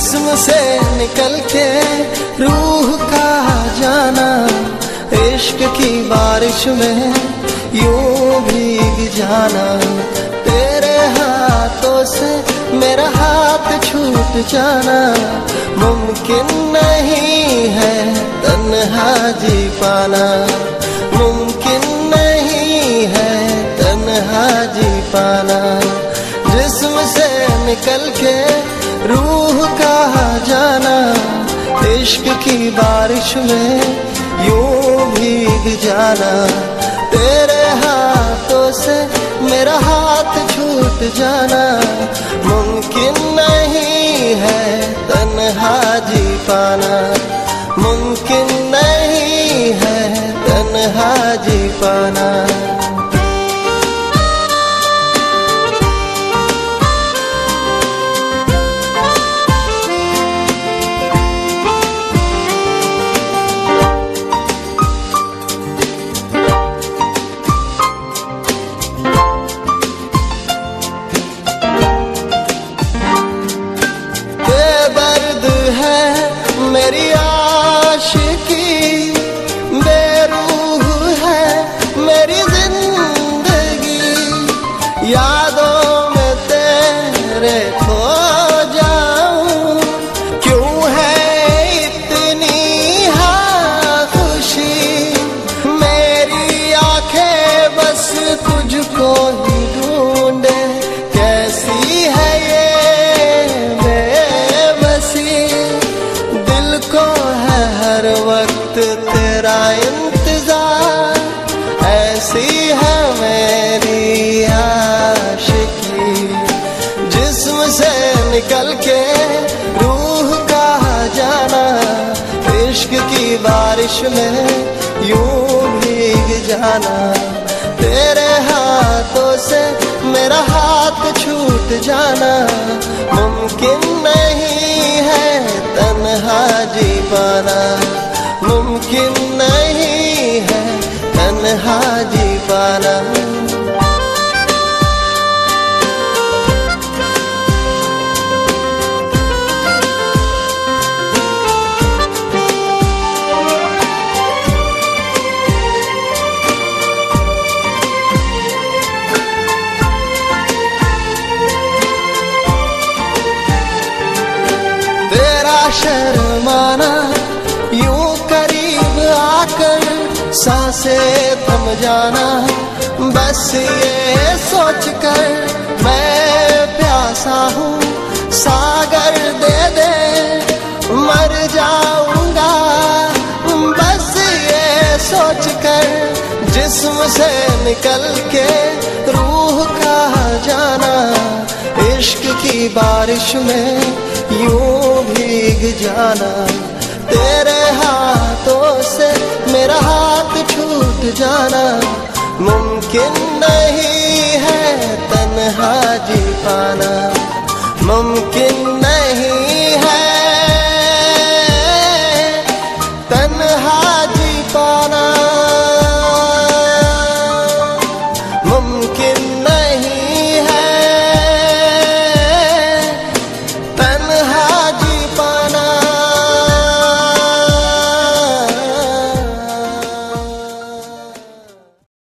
जिस्म से निकल के रूह का जाना, इश्क की बारिश में यूँ भीग जाना। तेरे हाथों से मेरा हाथ छूट जाना, मुमकिन नहीं है तन्हा जी पाना। मुमकिन नहीं है तन्हा जी पाना। जिस्म से निकल के इश्क की बारिश में यूँ भीग जाना। तेरे हाथों से मेरा हाथ छूट जाना। मुमकिन नहीं है तन्हा जी पाना। हर वक्त तेरा इंतज़ार, ऐसी है मेरी आशिकी। जिस्म से निकल के रूह का जाना, इश्क की बारिश में यूँ भीग जाना। तेरे हाथों से मेरा हाथ छूट जाना, मुमकिन नहीं है तन्हा जी पाना। तन्हा बस ये सोच कर मैं प्यासा हूँ। सागर दे दे, मर जाऊँगा। बस ये सोच कर जिस्म से निकल के रूह का जाना। इश्क की बारिश में यूँ भीग जाना। तेरे हाथों से मेरा हाथ छूट जाना। मुमकिन नहीं है तन्हा जी पाना।